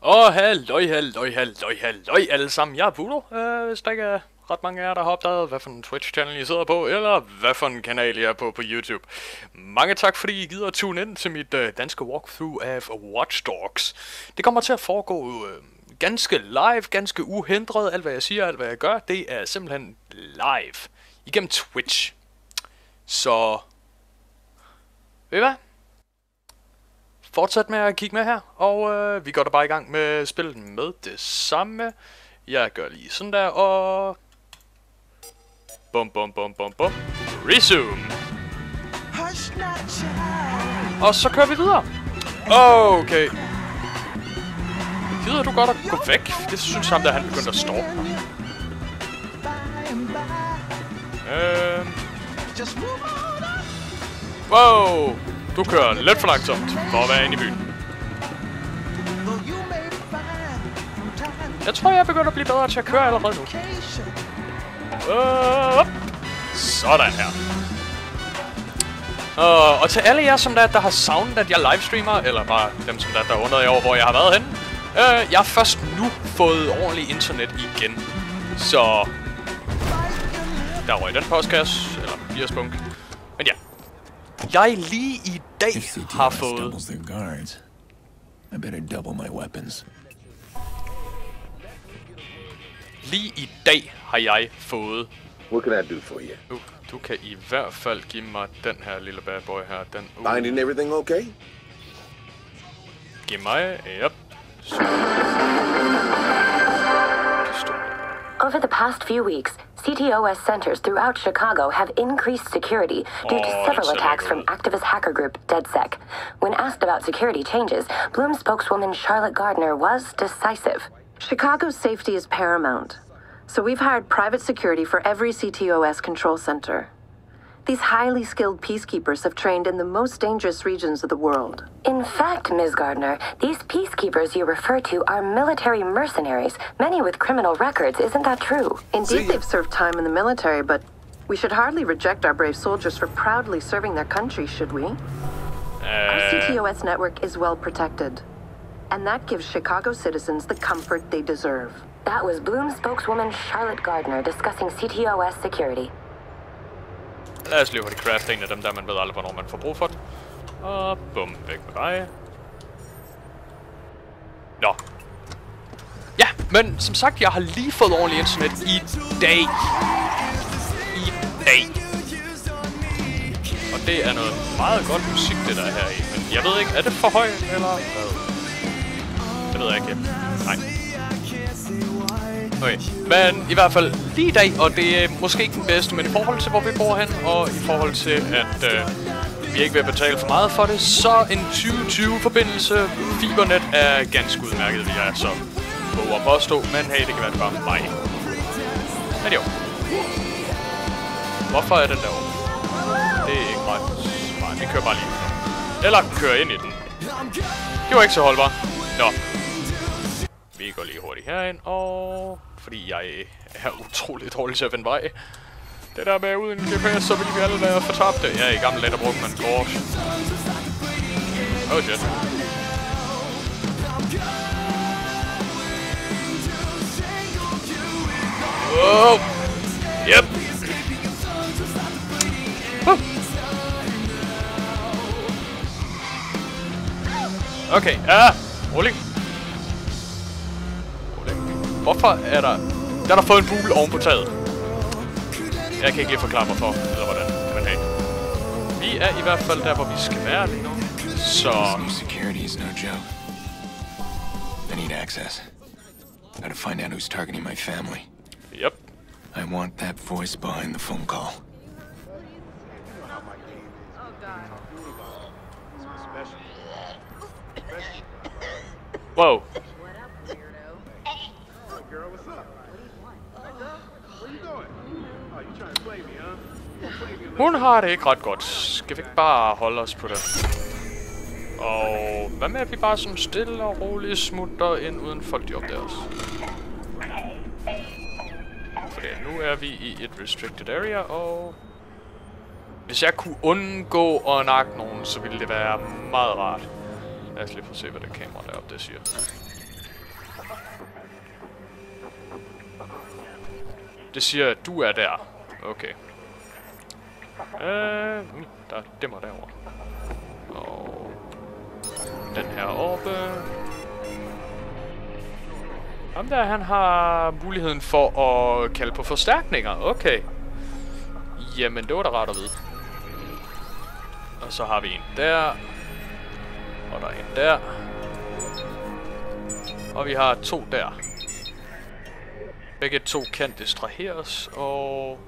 Og halløj, halløj, halløj, halløj alle sammen. Jeg er Budo, øh, hvis der ikke er ret mange af jer, der har opdaget, hvad for en Twitch-channel I sidder på, eller hvad for en kanal I er på på YouTube. Mange tak, fordi I gider at tune ind til mit øh, danske walkthrough af Watch Dogs. Det kommer til at foregå øh, ganske live, ganske uhindret. Alt hvad jeg siger, alt hvad jeg gør, det er simpelthen live. Igennem Twitch. Så... Ved I hvad? Fortsæt med at kigge med her, og øh, vi går da bare i gang med spillet med det samme. Jeg gør lige sådan der, og... Bum, bum, bum, bum, bum. Resume. Og så kører vi videre. Okay. Gider du godt at gå væk? Det synes ham, da han begyndte at stalke mig. Øhm. Wow. Du kører lidt for langsomt for at være inde i byen. Jeg tror, jeg begynder at blive bedre til at køre allerede nu. Uh, sådan her. Uh, og til alle jer, som der, der har savnet, at jeg livestreamer, eller bare dem, som der, der undrede jer over, hvor jeg har været henne. Uh, jeg har først nu fået ordentligt internet igen. Så... Der røg den postkasse, eller papirspunk. Men ja. Jeg lige i dag har fået... I better double my weapons. Lige i dag har jeg fået... What can I do for you? Uh, du kan i hvert fald give mig den her lille bad boy her. Den, uh, Finding everything okay? giv mig... Yep. Så. Over the past few weeks, CTOS centers throughout Chicago have increased security due to Oh, several attacks from activist hacker group DedSec. When asked about security changes, Bloom spokeswoman Charlotte Gardner was decisive. Chicago's safety is paramount, so we've hired private security for every CTOS control center. These highly skilled peacekeepers have trained in the most dangerous regions of the world. In fact, Ms. Gardner, these peacekeepers you refer to are military mercenaries, many with criminal records. Isn't that true? Indeed, they've served time in the military, but we should hardly reject our brave soldiers for proudly serving their country, should we? Our Uh, CTOS network is well protected, and that gives Chicago citizens the comfort they deserve. That was Bloom spokeswoman Charlotte Gardner discussing CTOS security. Lad os lige hurtigt crafte en af dem der, man ved aldrig, hvornår man får brug for den. Og bum, væk med dig. Nå. Ja, men som sagt, jeg har lige fået ordentlig internet i dag. I dag. Og det er noget meget godt musik, det der er her i. Men jeg ved ikke, er det for højt, eller hvad? Det ved jeg ikke. Nej. Okay, men i hvert fald lige i dag, og det er måske ikke den bedste, men i forhold til, hvor vi bor hen, og i forhold til, at øh, vi ikke vil betale for meget for det, så en 2020-forbindelse, fibernet, er ganske udmærket, vi er så våge at påstå, men hey, det kan være det bare mig. Men jo. Hvorfor er den derovre? Det er ikke ret smart. Vi kører bare lige. Eller kører ind i den. Det var ikke så holdbart. Nå. Vi går lige hurtigt herind, og fordi jeg er utrolig dårlig til at finde vej. Det der med uden GPS, så ville vi alle være fortabte. Ja, i gamle dage, der brugte man kort. Oh shit. Wow. Yep. Huh. Okay, ah, rolig. Hvorfor er der... Der er der fået en bule oven på taget. Jeg kan ikke lige forklare hvorfor, eller hvordan. Men hey. Vi er i hvert fald der, hvor vi skal være lige nu. Så... Security is no joke. I need access. Gotta find out who's targeting my family. Yep. I want that voice behind the phone call. Wow. Hun har det ikke ret godt. Skal vi ikke bare holde os på det? Og hvad med, at vi bare som stille og roligt smutter ind, uden folk de opdager os? Fordi nu er vi i et restricted area, og... Hvis jeg kunne undgå at nakke nogen, så ville det være meget rart. Lad os lige prøve se, hvad det kamera deroppe det siger. Det siger, at du er der. Okay. Øh, mm, der er dæmmer derovre. Og den her oppe. Ham der, han har muligheden for at kalde på forstærkninger. Okay. Jamen, det var da rart at vide. Og så har vi en der. Og der er en der. Og vi har to der. Begge to kan distraheres, og...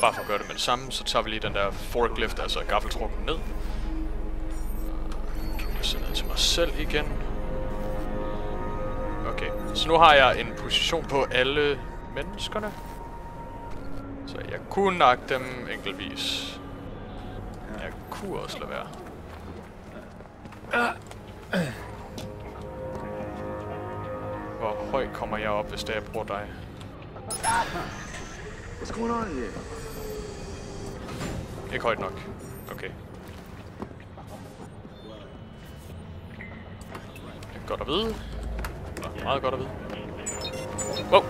Bare for at gøre det med det samme, så tager vi lige den der forklift, altså gaffeltrukken ned. Øh, kan jeg sende ned til mig selv igen. Okay, så nu har jeg en position på alle menneskerne. Så jeg kunne nakke dem enkeltvis. Jeg kunne også lade være. Hvor højt kommer jeg op, hvis det er, jeg bruger dig? What's going on here? Ikke højt nok. Okay. Godt at vide. Meget godt at vide. Wow.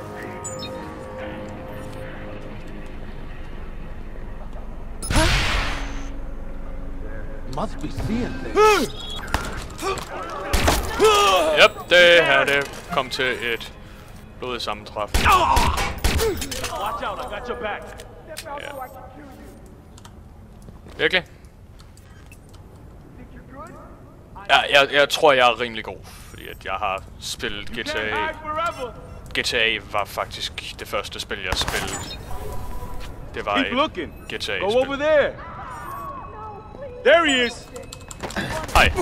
Must be seeing things. Yep, det her det kom til et blodigt sammentræf. Watch out, I got your back. Ja. Virkelig? Ja, jeg, jeg tror, jeg er rimelig god, fordi at jeg har spillet GTA. GTA var faktisk det første spil, jeg spillede. Det var et looking. GTA Go over there. There he is. Hej.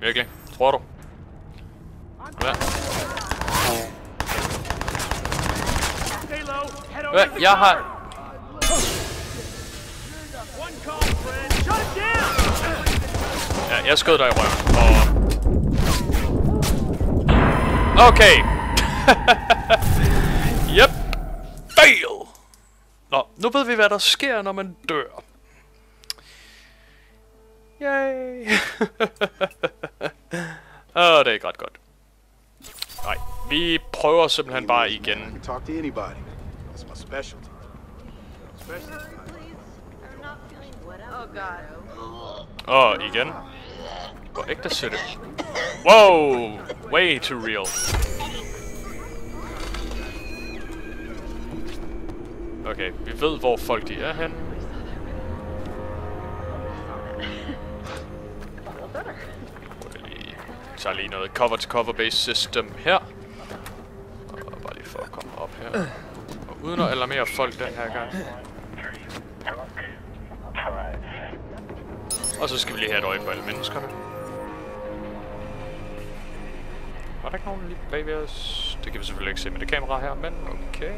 Virkelig? Tror du? Hvad? Hvad? Jeg har... Ja, jeg skød dig i røven, og... Okay! yep! Fail! Nå, nu ved vi, hvad der sker, når man dør. Yay! Åh, oh, det er godt godt. Nej, vi prøver simpelthen bare igen. Oh. Og igen. Hvor ægte ser det. Wow! Way too real. Okay, vi ved, hvor folk de er henne. Tager lige noget cover-to-cover base system her. Og bare lige for at komme op her. Og uden at alarmere folk den her gang. Og så skal vi lige have et øje på alle menneskerne. Var der ikke nogen lige bag ved os? Det kan vi selvfølgelig ikke se med det kamera her, men okay.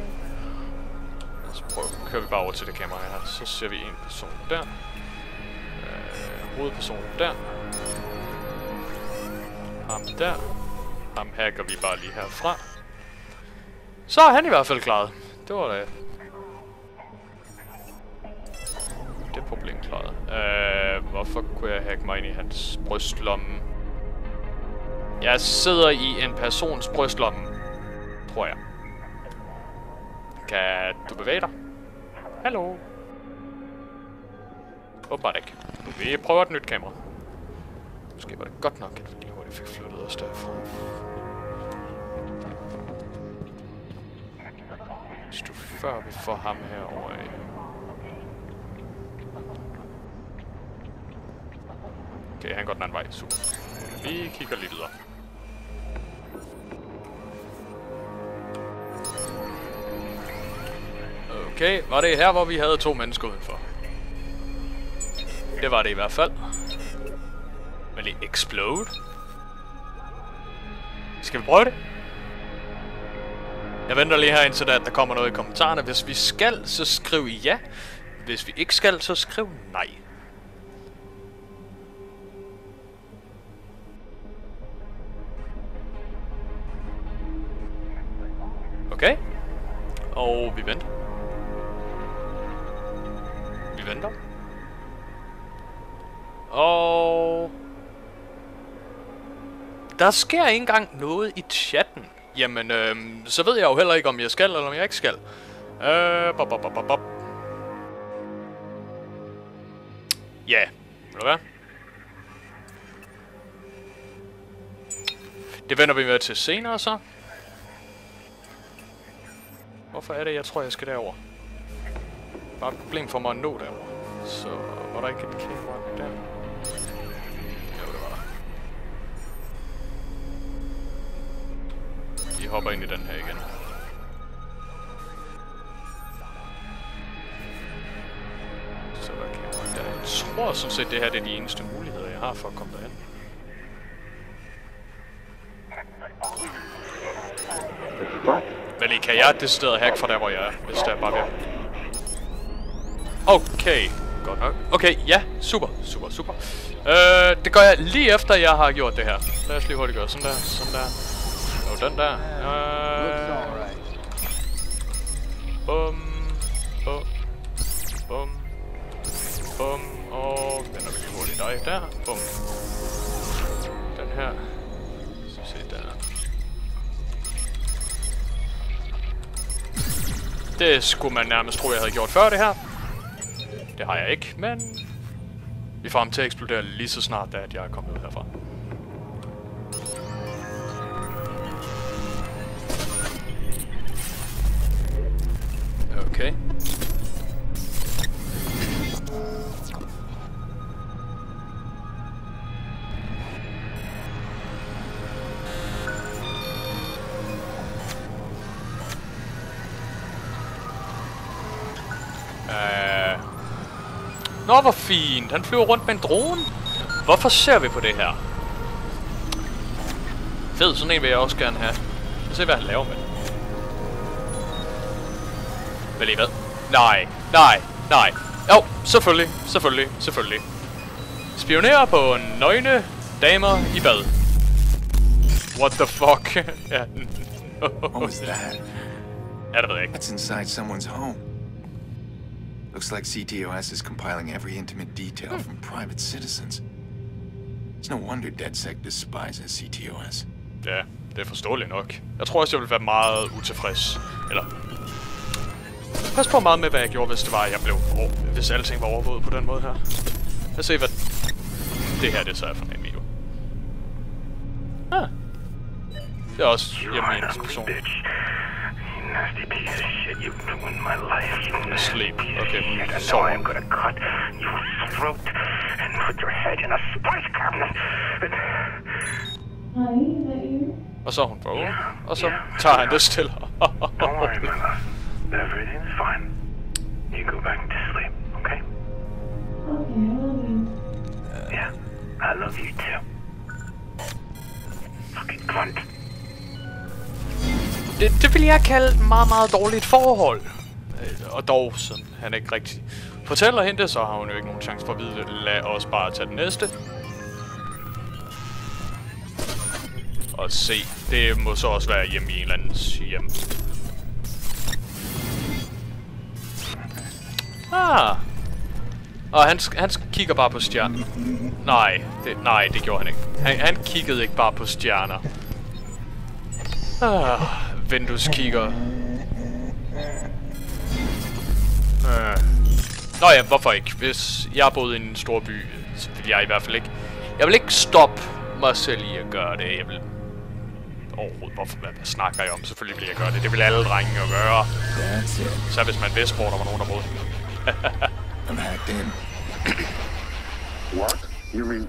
Så prøv, kører vi bare over til det kamera her. Så ser vi en person der. Øh, hovedpersonen der. Ham der. Ham hacker vi bare lige herfra. Så er han i hvert fald klaret. Det var da det problem klaret. Øh, hvorfor kunne jeg hacke mig ind i hans brystlomme? Jeg sidder i en persons brystlomme, tror jeg. Kan du bevæge dig? Hallo? Åbenbart ikke. Vi prøver et nyt kamera. Måske var det godt nok, at vi fik flyttet os derfra. Hvis du før vi får ham herover af. Okay, han går den anden vej. Super. Vi kigger lige videre. Okay, var det her, hvor vi havde to mennesker udenfor? Det var det i hvert fald. Men lige explode? Skal vi prøve det? Jeg venter lige her indtil der, der kommer noget i kommentarerne. Hvis vi skal, så skriv ja. Hvis vi ikke skal, så skriv nej. Okay. Og vi venter. Vi venter. Og... Der sker ikke engang noget i chatten. Jamen, øhm, så ved jeg jo heller ikke, om jeg skal eller om jeg ikke skal. Øh, bop, bop, bop, bop, bop. Ja, vil du være? Det vender vi med til senere så. Hvorfor er det, jeg tror, jeg skal derover? Bare et problem for mig at nå derover. Så var der ikke et kamera hopper ind i den her igen. Så hvad kan der. Jeg tror sådan set, det her det er de eneste muligheder, jeg har for at komme derhen. Men kan jeg det sted hack fra der, hvor jeg er, hvis der er bare bliver... Okay, godt nok. Okay, ja, super, super, super. Øh, det gør jeg lige efter, jeg har gjort det her. Lad os lige hurtigt gøre sådan der, sådan der. Den der. Øh, bum, bum, bum, bum, og vender vi lige hurtigt dig der. Bum. Den her. Så se der. Det skulle man nærmest tro, jeg havde gjort før det her. Det har jeg ikke, men... Vi får ham til at eksplodere lige så snart, da at jeg er kommet ud herfra. Nå, hvor fint. Han flyver rundt med en drone. Hvorfor ser vi på det her? Fed, sådan en vil jeg også gerne have. Jeg se, hvad han laver med den. Vel lige hvad? Nej, nej, nej. Jo, selvfølgelig, selvfølgelig, selvfølgelig. Spionerer på nøgne damer i bad. What the fuck? ja. What was that? ja, det ved jeg ikke. That's inside someone's home. Looks like CTOS is compiling every intimate detail from private citizens. It's no wonder DedSec despises CTOS. Ja, det er forståeligt nok. Jeg tror også, jeg ville være meget utilfreds. Eller... Pas på meget med, hvad jeg gjorde, hvis det var, jeg blev... Oh, hvis alting var overvåget på den måde her. Lad os se, hvad det her det så er for en video. Ah. Det er også hjemme i en person. You nasty piece of shit, you've ruined my life. You Asleep. nasty piece Okay, of shit. And so- now I'm gonna cut your throat and put your head in a spice cabinet. And Og så er hun vågen. Og så tager han det stille. don't worry, my love. Everything's fine. You go back to sleep, okay? Okay, I love you. Yeah, I love you too. Fucking cunt. Det, det vil jeg kalde et meget, meget dårligt forhold. Øh, Og dog, så han ikke rigtig fortæller hende det, så har hun jo ikke nogen chance for at vide det. Lad os bare tage den næste. Og se, det må så også være hjemme i en eller andens hjem. Ah. Og han, han kigger bare på stjerner. Nej, det, nej, det gjorde han ikke. Han, han kiggede ikke bare på stjerner. Ah, vindueskigger. Øh. Nå ja, hvorfor ikke? Hvis jeg boede i en stor by, så vil jeg i hvert fald ikke... Jeg vil ikke stoppe mig selv i at gøre det. Jeg vil... Overhovedet, hvorfor, hvad, hvad snakker jeg om? Selvfølgelig vil jeg gøre det. Det vil alle drenge jo gøre. Så hvis man vidste, hvor der var nogen, der boede. I'm hacked in. What? You mean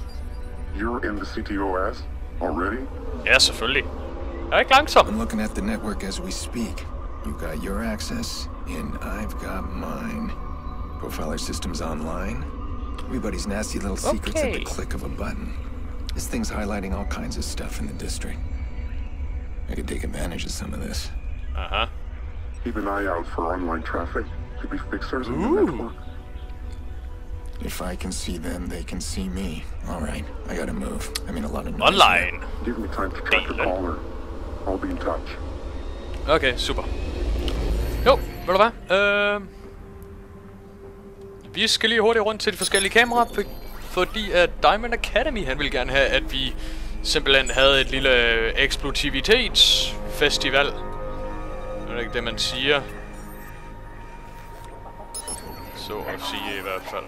you're in the CTOS already? Ja, selvfølgelig. Jeg. I'm looking at the network as we speak. You got your access, and I've got mine. Profiler systems online. Everybody's nasty little secrets at the click of a button. This thing's highlighting all kinds of stuff in the district. I could take advantage of some of this. Uh-huh. Keep an eye out for online traffic. Could be fixers in the network. If I can see them, they can see me. All right, I gotta move. I mean, a lot of noise Online. Give me time to track the caller. I'll be in touch. Okay, super. Jo, ved du hvad? Øh, vi skal lige hurtigt rundt til de forskellige kameraer, fordi at Diamond Academy, han ville gerne have, at vi simpelthen havde et lille eksplosivitetsfestival. Det er ikke det, man siger. Så at sige i hvert fald.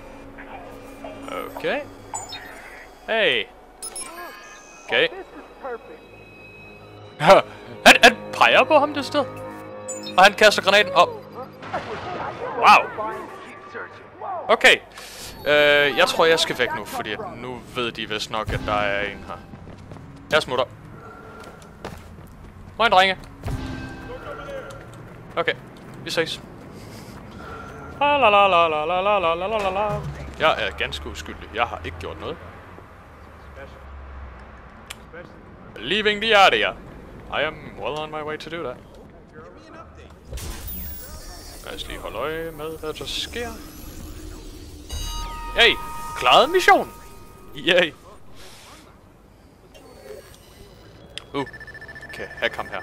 Okay. Hey. Okay han, han peger på ham det sted. Og han kaster granaten op. Wow. Okay. Øh, jeg tror, jeg skal væk nu, fordi nu ved de vist nok, at der er en her. Jeg smutter. Moin, drenge. Okay, vi ses. La la la la la la la la la la la Jeg er ganske uskyldig. Jeg har ikke gjort noget. Leaving the area. I am well on my way to do that. Lad os lige holde øje med, hvad der sker. Hey, klaret mission! Yay! Uh, kan hack ham her.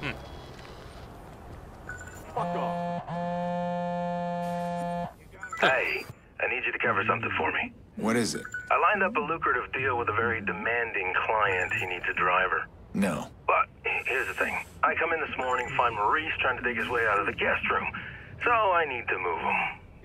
Hmm. Hey, I need you to cover something for me. What is it? I lined up a lucrative deal with a very demanding client. He needs a driver. No. But here's the thing. I come in this morning, find Maurice trying to dig his way out of the guest room. So I need to move him.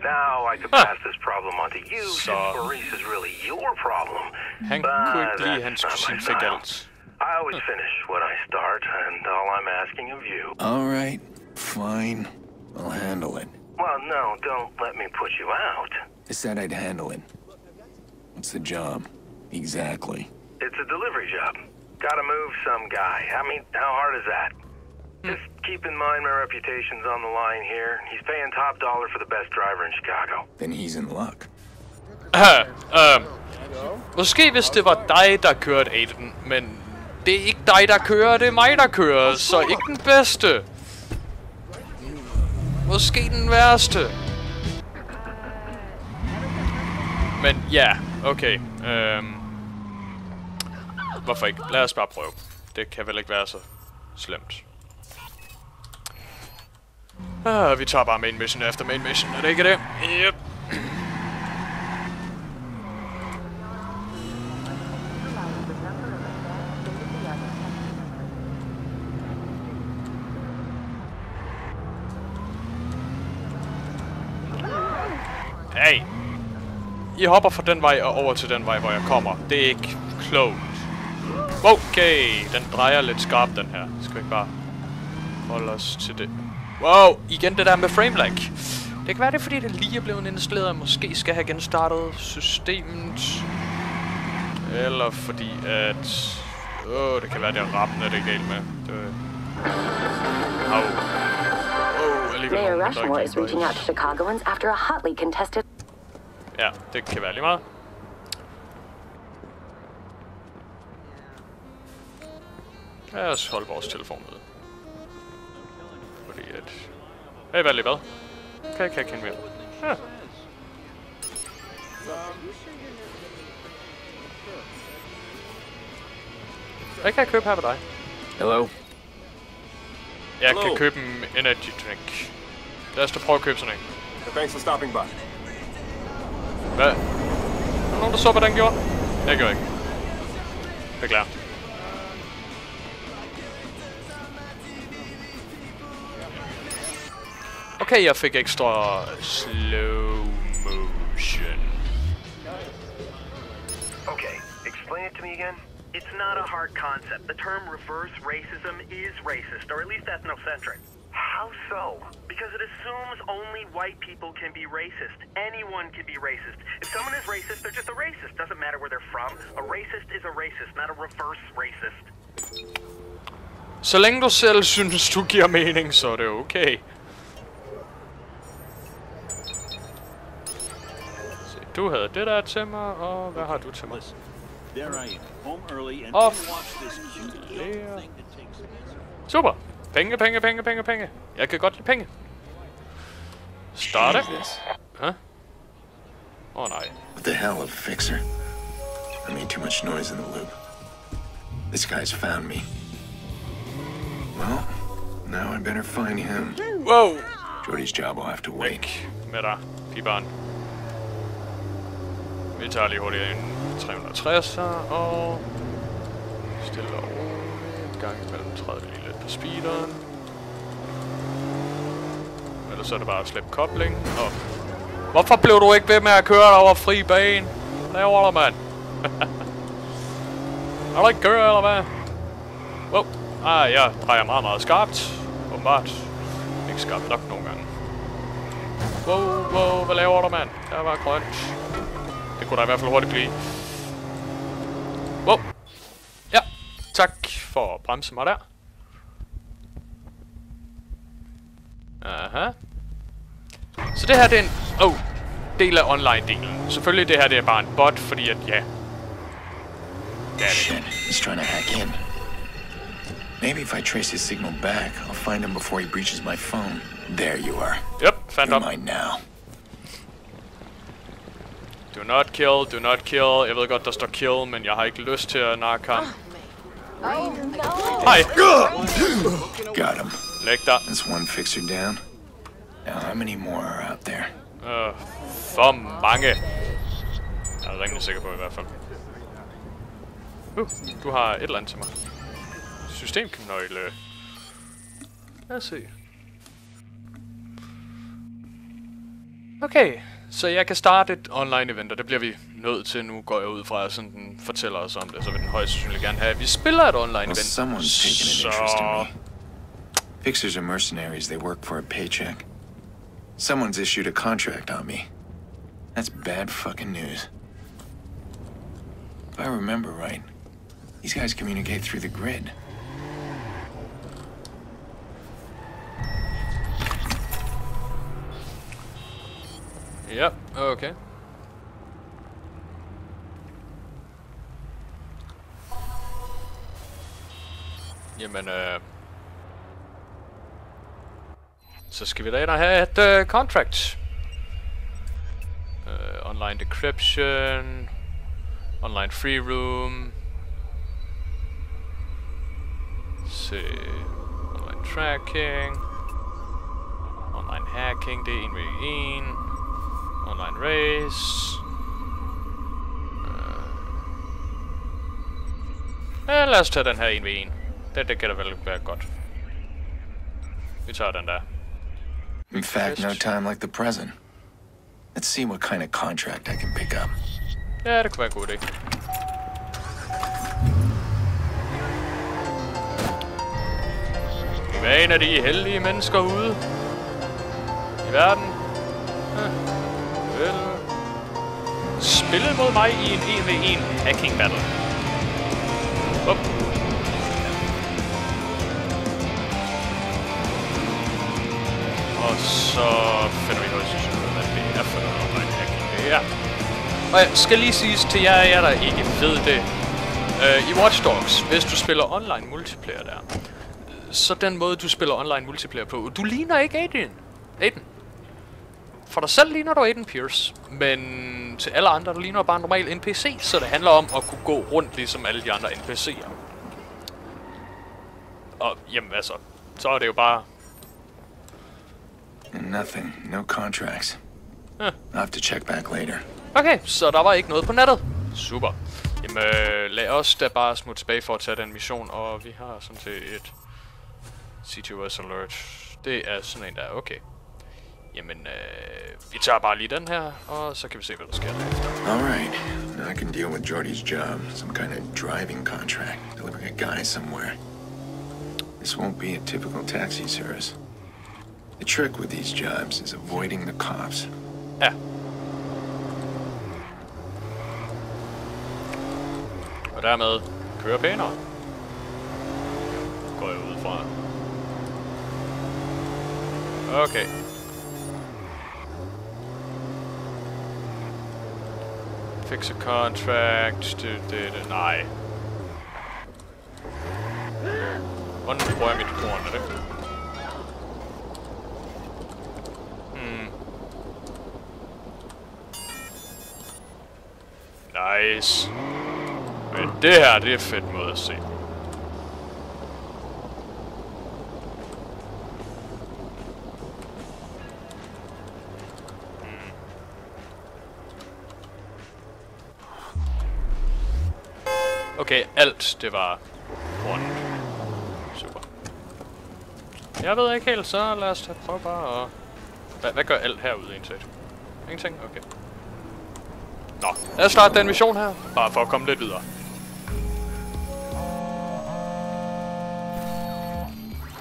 Now I could Huh. pass this problem on to you So- since Maurice is really your problem. Han But kunne ikke lide, that's hans not my kusin fik style. alt. I always finish what I start, and all I'm asking of you. All right. Fine. I'll handle it. Well, no, don't let me put you out. I said I'd handle it. What's the job? Exactly. It's a delivery job. Gotta move some guy. I mean, how hard is that? Just keep in mind my reputation's on the line here. He's paying top dollar for the best driver in Chicago. Then he's in luck. Øhm, måske hvis det var dig, der kørte Aiden, men det er ikke dig, der kører, det er mig, der kører, så ikke den bedste. Måske den værste. Men ja, okay. Øhm, hvorfor ikke? Lad os bare prøve. Det kan vel ikke være så slemt. Ah, vi tager bare main mission efter main mission, er det ikke det? Yep. I hopper fra den vej og over til den vej, hvor jeg kommer. Det er ikke klogt. Okay, den drejer lidt skarpt, den her. Skal vi ikke bare holde os til det? Wow, igen det der med frame lag. Det kan være, det er fordi, det lige er blevet installeret, og måske skal have genstartet systemet. Eller fordi, at... Åh, oh, det kan være, det er rappen, det er galt med. Det... Au. Oh, alligevel Mayor Rushmore is reaching out to Chicagoans after a hotly contested. Ja, det kan være lige meget. Lad os holde vores telefon ude. Fordi at... Hey, hvad lige hvad? Kan jeg kan jeg kende mere? Ja. Hvad kan jeg købe her ved dig? Hello? Jeg Hello. kan købe en energy drink. Lad os da prøve at købe sådan en. Thanks for stopping by. Er nogen, der så, hvad den gjorde? Jeg gjorde ikke. Beklager. Okay, jeg fik ekstra slow motion. Okay, explain it to me again. It's not a hard concept. The term reverse racism is racist, or at least ethnocentric. How so? Because it assumes only white people can be racist. Anyone can be racist. If someone is racist, they're just a racist. Doesn't matter where they're from. A racist is a racist, not a reverse racist. Så længe du selv synes, du giver mening, så er det okay. Se, du havde det der til mig, og hvad har du til mig? There I am, home early and Off. to watch this cute young Yeah. thing that takes a Super. Penge, penge, penge, penge, penge. Jeg kan godt lide penge. Starte. Åh oh, nej. What the hell, a fixer? I made too much noise in the loop. This guy's found me. Well, now I better find him. Wow. Jordy's job will have to wait. Med dig, piberen. Vi tager lige hurtigt en 360 og stille og roligt. Gang imellem træder vi lige lidt på speederen. Ellers så er det bare at slippe kobling. Og Hvorfor blev du ikke ved med at køre over fri bane? Hvad laver du, mand? er du ikke køre, eller hvad? Wow. Ah, jeg drejer meget, meget skarpt. Åbenbart. Ikke skarpt nok nogle gange. Wow, wow, hvad laver du, mand? Der var grønt. Det kunne der i hvert fald hurtigt blive. Wow. Ja, tak for at bremse mig der. Aha. Så det her, det er en oh, del af online-delen. Selvfølgelig, det her det er bare en bot, fordi at, ja... Det er det. Shit, he's trying to hack in. Maybe if I trace his signal back, I'll find him before he breaches my phone. There you are. Yep, fandt You're mine now. Do not kill, do not kill. Jeg ved godt, der står kill, men jeg har ikke lyst til at nakke ham. Hej! Got him. Dig. That's one fixer down. Now, how many more are out there? Uh, for mange. Jeg er rimelig sikker på i hvert fald. Uh, du har et eller andet til mig. Systemknøgle. Lad os se. Okay, så jeg kan starte et online event, og det bliver vi nødt til nu, går jeg ud fra, sådan den fortæller os om det, så vil den højst sandsynligt gerne have, at vi spiller et online event. Så... Fixers are mercenaries. They work for a paycheck. Someone's issued a contract on me. That's bad fucking news. If I remember right, these guys communicate through the grid. Yep, okay. Jamen, øh... Uh, Så skal vi da ind og have et uh, contract. Øh, online decryption. Online free room. Se. Online tracking. Online hacking, det er en ved en. Online race. Øh. Ja, lad os tage den her en ved en. Det, det kan da vel være godt. Vi tager den der. In fact, no time like the present. Let's see what kind of contract I can pick up. Ja, det kunne være en god idé. Hvad er en af de heldige mennesker ude i verden? Ja. Vel. Spillet mod mig i en 1v1 hacking battle. Så finder vi højst sandsynligt ud hvad det er for noget online hacking det er. Og jeg skal lige sige til jer, jeg der ikke ved det. Øh, I Watch Dogs, hvis du spiller online multiplayer der, så den måde, du spiller online multiplayer på, du ligner ikke Aiden. Aiden. For dig selv ligner du Aiden Pierce, men til alle andre, der ligner bare en normal NPC, så det handler om at kunne gå rundt ligesom alle de andre NPC'er. Og jamen altså, så er det jo bare... Nothing. No contracts. Huh. I'll have to check back later. Okay, så der var ikke noget på nettet. Super. Jamen, øh, lad os da bare smutte tilbage for at tage den mission, og vi har sådan set et CTOS alert. Det er sådan en der, okay. Jamen, øh, vi tager bare lige den her, og så kan vi se, hvad der sker derefter. All right. Now I can deal with Jordy's job. Some kind of driving contract. Delivering a guy somewhere. This won't be a typical taxi service. The trick with these jobs is avoiding the cops. Ja. Og dermed køre pænere. Går jeg ud fra. Okay. Fix a contract. Det, det, det. Nej. Hvordan bruger jeg mit horn? Er det? Nice. Men det her, det er fedt måde at se. Hmm. Okay, alt det var rundt. Super. Jeg ved ikke helt, så lad os prøve bare at... Hvad, hvad gør alt herude egentlig? Ingenting? Okay. Nå, lad os starte den mission her. Bare for at komme lidt videre.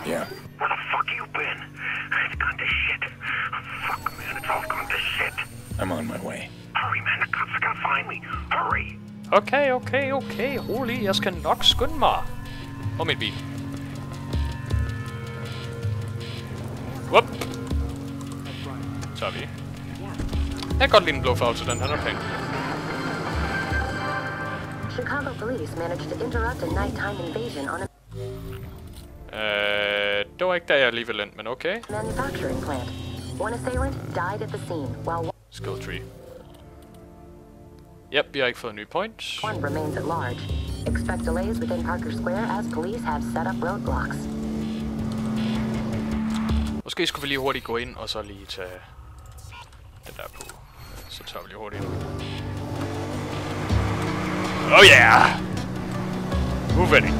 Yeah. Where the fuck you been? It's gone to shit. Fuck, man, it's all gone to shit. I'm on my way. Hurry, man, the cops are gonna find me. Hurry! Okay, okay, okay. Rolig, jeg skal nok skynde mig. Hvor er min bil? Whoop. Så er vi. Jeg kan godt lide den blå farve til den, han er pæn. Chicago police managed to interrupt a nighttime invasion on a Øh, det var ikke der, jeg alligevel endte, men okay. manufacturing plant. One assailant died at the scene, while Skill tree. Yep, vi har ikke fået nye points. one remains at large. Expect delays within Parker Square as police have set up roadblocks. Måske skulle vi lige hurtigt gå ind, og så lige tage det der på. Så tager vi lige hurtigt ud. Oh yeah! Uvending.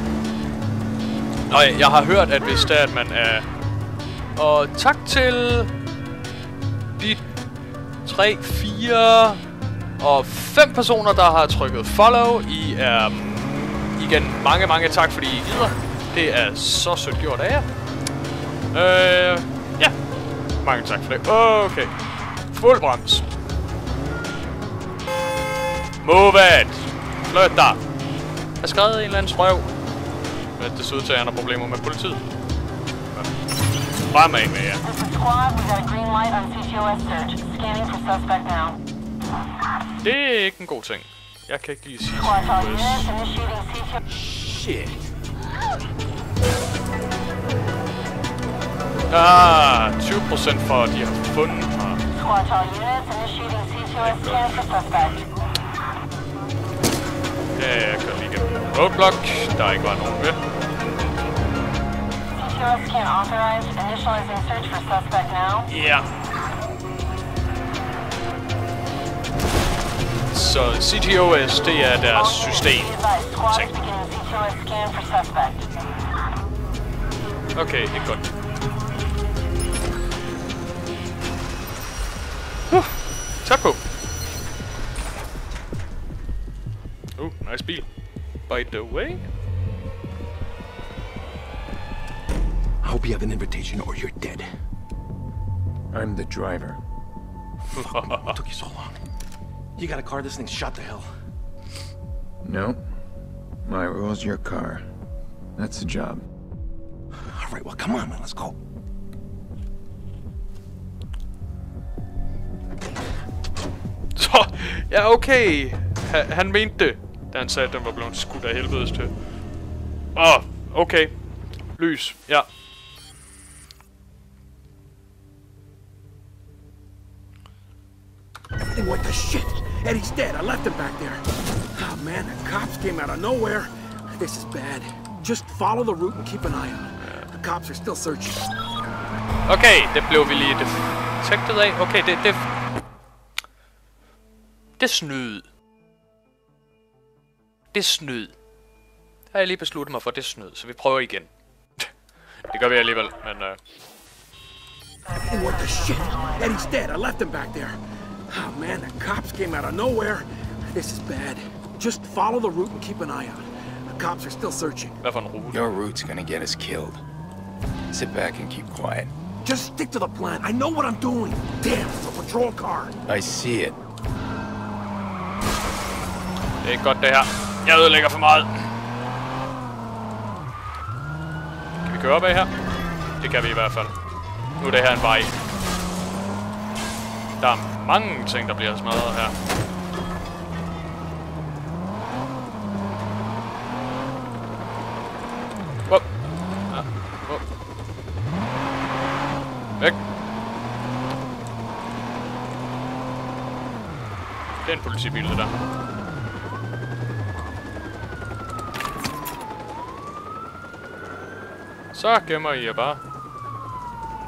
Nå ja, jeg har hørt, at hvis det er, at man er... Og tak til... De 3, 4 og 5 personer, der har trykket follow. I er... Igen, mange, mange tak, fordi I gider. Det er så sødt gjort af jer. Øh, ja. Mange tak for det. Okay. Fuld brems. Move it. Flyt dig. Jeg har skrevet en eller anden sprøv. Men det ser ud til, at han har problemer med politiet. Fremad med jer. This is squad. We got a green light on CTOS search. Scanning for suspect now. Det er ikke en god ting. Jeg kan ikke lige sige CTOS. Shit. Ah, 20% for, at de har fundet mig. Squad all units initiating CTOS scan for suspect. Ja, jeg kører lige igennem roadblock. Der er ikke var nogen ved. CTOS scan authorized. Initializing search for suspect now. Ja. Så CTOS, det er deres system. Be advised, squad is Ting. beginning CTOS scan for suspect. Okay, det er godt. Uh, tak på. By the way. I hope you have an invitation or you're dead. I'm the driver. What took you so long? You got a car, this thing's shot to hell. No. My rule's your car. That's the job. All right, well, come on, man, let's go. Så, ja okay. Ha, han mente det, da han sagde, at den var blevet skudt af helvedes til. Åh, oh, okay. Lys, ja. Hey, what the shit? Eddie's dead. I left him back there. Oh, man, the cops came out of nowhere. This is bad. Just follow the route and keep an eye on it. The cops are still searching. Okay, det blev vi lige detektet af. Okay, det, det... Det er snyd. Det er snyd. Det har jeg lige besluttet mig for, det er snyd, så vi prøver igen. det gør vi alligevel, men... Uh... Hey, what the shit? Eddie's dead. I left him back there. Oh, man, the cops came out of nowhere. This is bad. Just follow the route and keep an eye on it. The cops are still searching. Hvad for en rute? Your route's gonna get us killed. Sit back and keep quiet. Just stick to the plan. I know what I'm doing. Damn, it's a patrol car. I see it. Det er godt det her. Jeg ødelægger for meget. Kan vi køre op af her? Det kan vi i hvert fald. Nu er det her en vej. Der er mange ting, der bliver smadret her. Whoop. Ah, whoop. Væk. Det er en politibil, det der. Så gemmer I jer bare.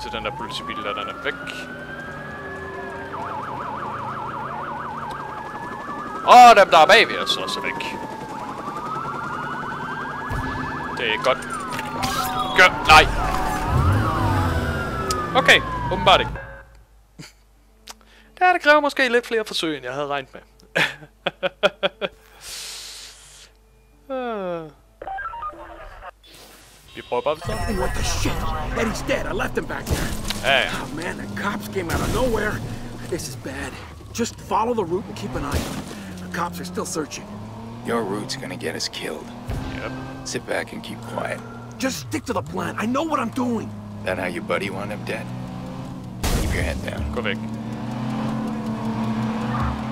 Til den der politibil, der den er væk. Og dem, der er bagved os, også væk. Det er godt. Gør, nej. Okay, åbenbart ikke. Ja, det kræver måske lidt flere forsøg, end jeg havde regnet med. Vi prøver bare videre. Hey, what the shit? Eddie's dead. I left him back there. Ja, ja. Oh man, the cops came out of nowhere. This is bad. Just follow the route and keep an eye out. The cops are still searching. Your route's gonna get us killed. Yep. Sit back and keep quiet. Just stick to the plan. I know what I'm doing. That how your buddy wound up dead? Keep your head down. Gå væk.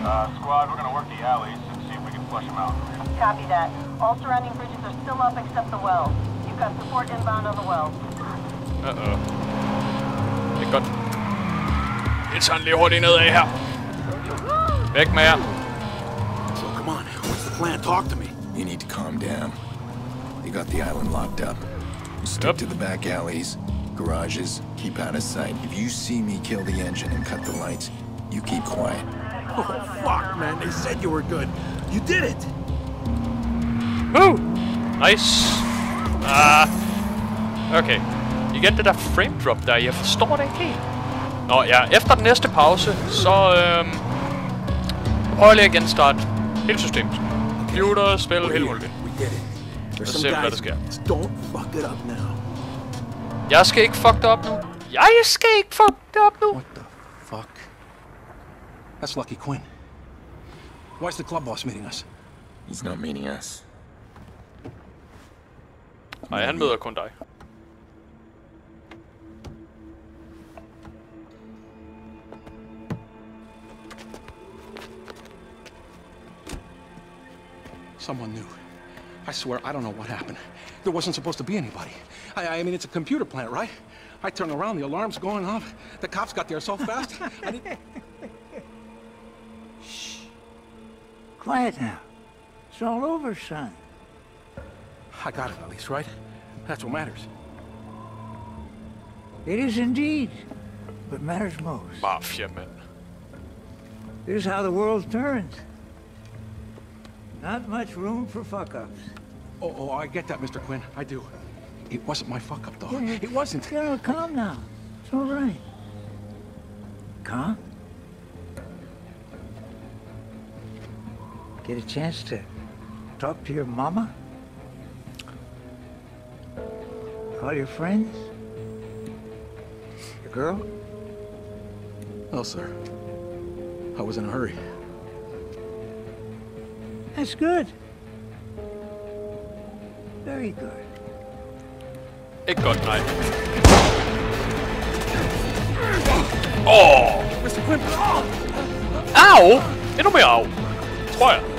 Uh, squad, we're gonna work the alleys and see if we can flush them out. Copy that. All surrounding bridges are still up except the well. You've got support inbound on the well. Uh-oh. Det er godt. Vi tager den lige hurtigt nedad her. Væk med jer. So come on, what's the plan? Talk to me. You need to calm down. They got the island locked up. You stick to the back alleys, garages, keep out of sight. If you see me kill the engine and cut the lights, you keep quiet. Oh fuck, man! They said you were good. You did it. Woo! Nice. Ah. Okay. Igen det der frame drop der, jeg forstår det ikke helt. Nå ja, efter den næste pause, så øhm, prøver jeg lige at genstarte hele systemet. Computer, spil, hele some ser vi, hvad der sker. Just don't fuck it up now. Jeg skal ikke fuck det op nu. Jeg skal ikke fuck det op nu. What the fuck? That's Lucky Quinn. Why's the club boss meeting us? He's not meeting us. Nej, han møder kun dig. Someone knew. I swear, I don't know what happened. There wasn't supposed to be anybody. I, I mean, it's a computer plant, right? I turn around, the alarm's going off. The cops got there so fast. I didn't... Quiet now. It's all over, son. I got it at least, right? That's what matters. It is indeed what matters most. Mafia, mand. This is how the world turns. Not much room for fuck-ups. Oh, oh, I get that, Mr. Quinn. I do. It wasn't my fuck up, though. Yeah, It wasn't. You know, calm now. It's all right. Calm? Get a chance to talk to your mama? Call your friends? Your girl? No, sir. I was in a hurry. That's good. Very good. Ikke godt, nej. Åh! Mr. Quinn! Au! Endnu mere au. Tror jeg.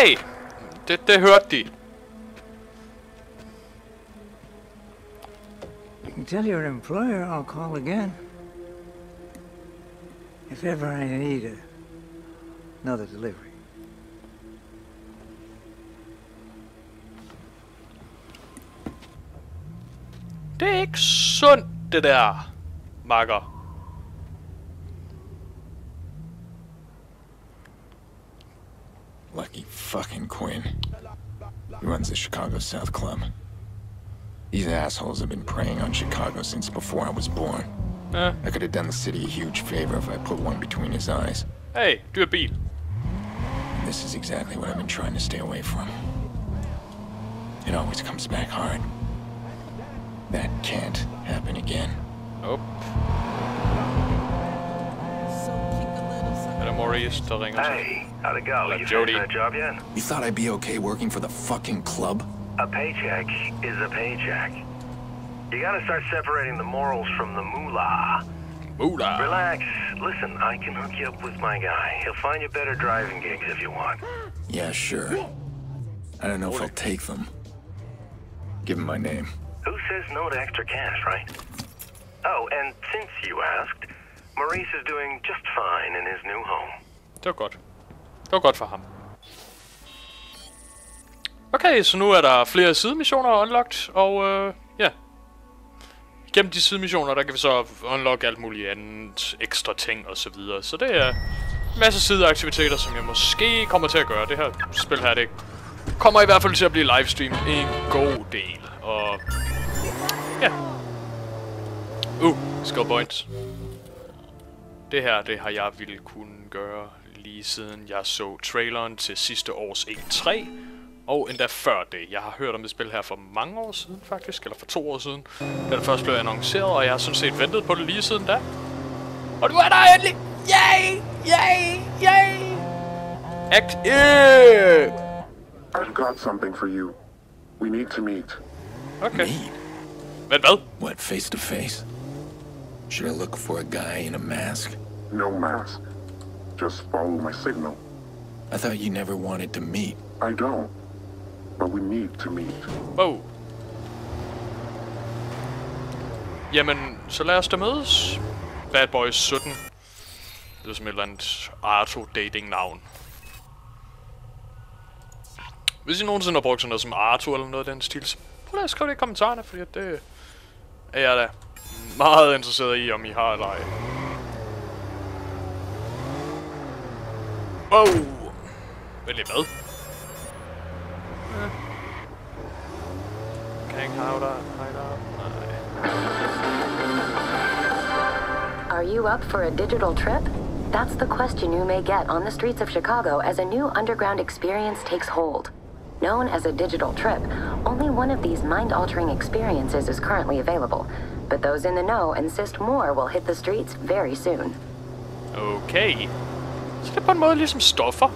Okay. Det, det hørte de. You can tell your employer I'll call again. If ever I need a, another delivery. Det er ikke sundt, det der, makker. Quinn. He runs the Chicago South Club. These assholes have been preying on Chicago since before I was born. Eh. I could have done the city a huge favor if I put one between his eyes. Hey, dyr bil. And this is exactly what I've been trying to stay away from. It always comes back hard. That can't happen again. Nope. Det Maurice, der ringer til? Hey, how'd it go? Hello, you Jody. finished that job yet? You thought I'd be okay working for the fucking club? A paycheck is a paycheck. You gotta start separating the morals from the moolah. Moolah. Relax. Listen, I can hook you up with my guy. He'll find you better driving gigs if you want. Yeah, sure. I don't know if I'll take them. Give him my name. Who says no to extra cash, right? Oh, and since you asked, Maurice is doing just fine in his new home. Det var godt. Det var godt for ham. Okay, så nu er der flere sidemissioner unlocked, og øh, ja. gennem de sidemissioner, der kan vi så unlock alt muligt andet, ekstra ting og så videre. Så det er en masse sideaktiviteter, som jeg måske kommer til at gøre. Det her spil her, det kommer i hvert fald til at blive livestream en god del. Og ja. Uh, skill points. Det her, det har jeg ville kunne gøre lige siden jeg så traileren til sidste års E3. Og endda før det. Jeg har hørt om det spil her for mange år siden faktisk, eller for to år siden. Da det først blev annonceret, og jeg har sådan set ventet på det lige siden da. Og du er der endelig! Yay! Yay! Yay! Act! I've got something for you. We need to meet. Okay. Meet? Men hvad? What, face to face? Should I look for a guy in a mask? No mask. Just follow my signal. I thought you never wanted to meet. I don't. But we need to meet. Wow. Jamen, så lad os da mødes. Bad Boys 17. Det er som et eller andet Arto-dating-navn. Hvis I nogensinde har brugt sådan noget som Arto eller noget af den stil, så prøv at skrive det i kommentarerne, fordi det er jeg da meget interesseret i, om I har eller ej. Wow! Vent lige, hvad? Kan powder, hideout, nej. Are you up for a digital trip? That's the question you may get on the streets of Chicago as a new underground experience takes hold. Known as a digital trip, only one of these mind altering experiences is currently available, but those in the know insist more will hit the streets very soon. Okay. Så det er på en måde ligesom stoffer.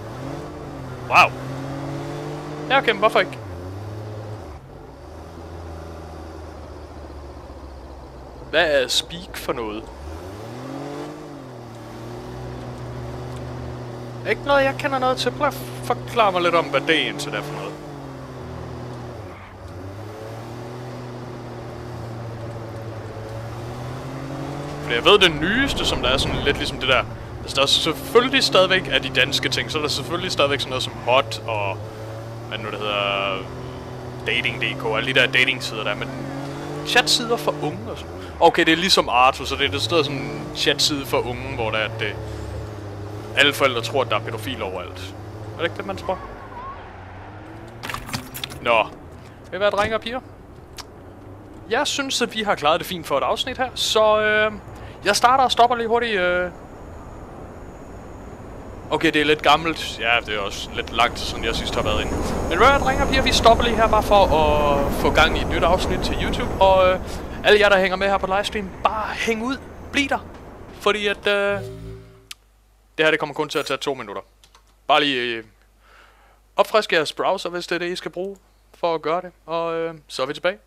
Wow. Ja, okay, men hvorfor ikke? Hvad er speak for noget? Ikke noget, jeg kender noget til. Prøv at forklare mig lidt om, hvad det egentlig er for noget. For jeg ved, det nyeste, som der er sådan lidt ligesom det der... Altså, der er selvfølgelig stadigvæk af de danske ting, så er der selvfølgelig stadigvæk sådan noget som Hot og... Hvad nu det hedder... Dating.dk og alle de der dating-sider der, men chatsider for unge og sådan. Okay, det er ligesom Arto, så det er det sted sådan en chatside for unge, hvor der er det... Alle forældre tror, at der er pædofil overalt. Er det ikke det, man tror? Nå. Vil I være drenge og piger? Jeg synes, at vi har klaret det fint for et afsnit her, så øh, jeg starter og stopper lige hurtigt. Øh. Okay, det er lidt gammelt. Ja, det er også lidt langt, siden jeg sidst har været inde. Men hvad, drenge og piger, vi stopper lige her bare for at få gang i et nyt afsnit til YouTube. Og øh, alle jer, der hænger med her på livestream, bare hæng ud. Bliv der. Fordi at øh, det her det kommer kun til at tage to minutter. Bare lige øh, opfrisk jeres browser, hvis det er det, I skal bruge for at gøre det. Og øh, så er vi tilbage.